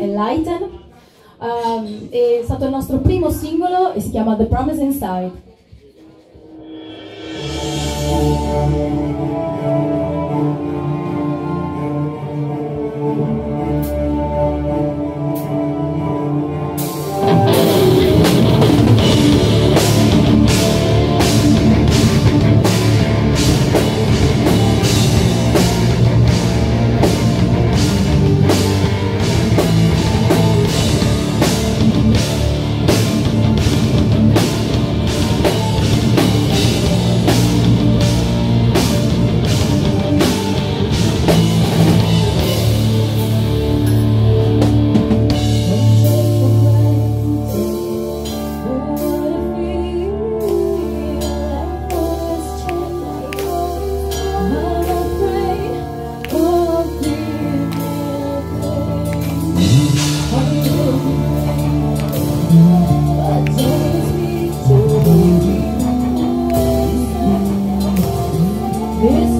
Enlighten. Um, è stato il nostro primo singolo e si chiama The Promise Inside. vezes.